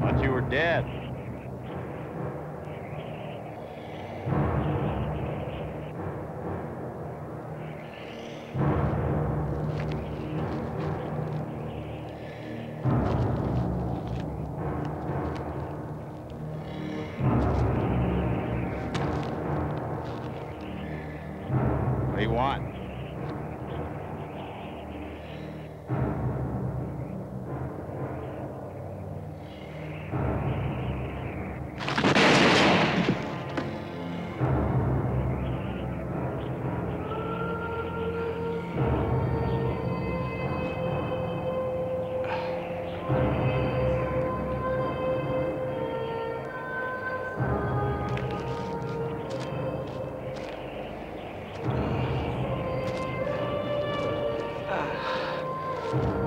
Thought you were dead. What do you